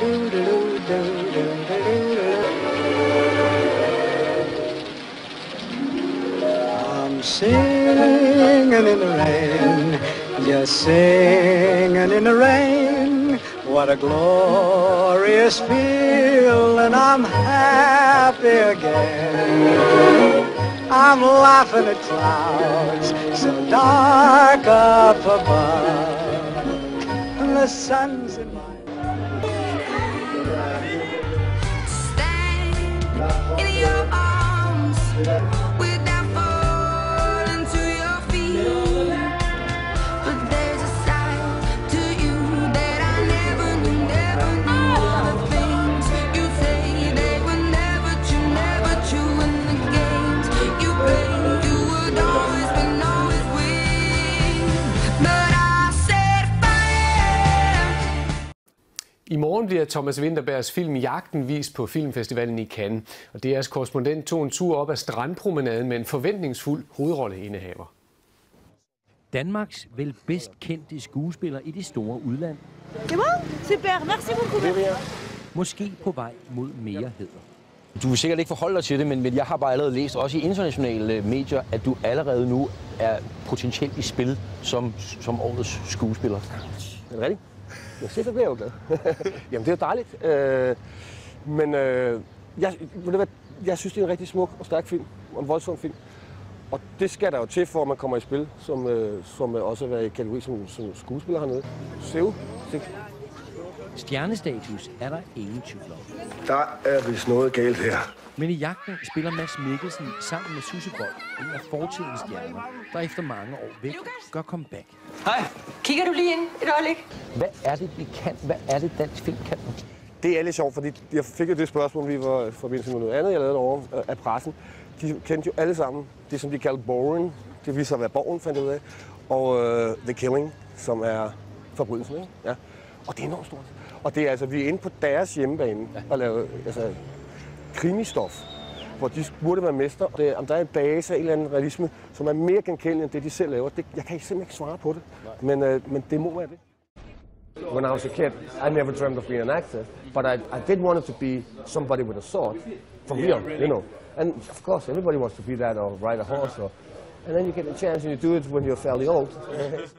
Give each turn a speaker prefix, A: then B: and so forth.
A: I'm singing in the rain, just singing in the rain. What a glorious feeling, I'm happy again. I'm laughing at clouds so dark up above. And the sun's in my
B: in your arms I
C: morgen bliver Thomas Winterbergs film Jagten vist på Filmfestivalen i Cannes. Og DR's korrespondent tog en tur op ad strandpromenaden med en forventningsfuld hovedrolleindehaver.
D: Danmarks vel bedst kendte skuespiller i det store udland.
E: C'est bon Super, merci beaucoup.
D: Måske på vej mod mere heder.
F: Du vil sikkert ikke forholde dig til det, men men jeg har bare allerede læst, også i internationale medier, at du allerede nu er potentielt i spil som, som årets skuespiller.
G: Er det rigtigt? Ja, så bliver jeg jo glad. Jamen, det er jo dejligt. Øh, men øh, jeg, ved du hvad, jeg synes, det er en rigtig smuk og stærk film, og en voldsom film. Og det skal der jo til, for at man kommer i spil, som, øh, som også er i kategori som, som skuespiller hernede. Sev, se.
D: Stjernestatus er der ingen tvivl om.
G: Der er vist noget galt her.
D: Men i jagten spiller Mads Mikkelsen sammen med Susse Bold, en af fortidens stjerner, der efter mange år væk gør comeback.
E: Kigger du lige ind et øjeblik?
F: Hvad er det, vi kan? Hvad er det, dansk film kan?
G: Det er lidt sjovt, fordi jeg fik jo det spørgsmål, vi var i forbindelse med noget andet, jeg lavede over af pressen. De kendte jo alle sammen det, som de kaldte boring. Det viser sig at være borgen, fandt jeg ud af. Og uh, The Killing, som er forbrydelsen. Ikke? Ja. Og det er enormt stort. Og det er altså, vi er inde på deres hjemmebane og lave altså, krimistof, hvor de burde være mester. Det, om der er en base af en eller anden realisme, som er mere genkendelig end det, de selv laver, det, jeg kan simpelthen ikke svare på det. Men, uh, men det må være det. When I was a kid, I never dreamt of being an actor, but I, I did want to be somebody with a sword, for real, you know. And of course, everybody wants to be that or ride a horse, or, and then you get a chance and you do it when you're fairly old.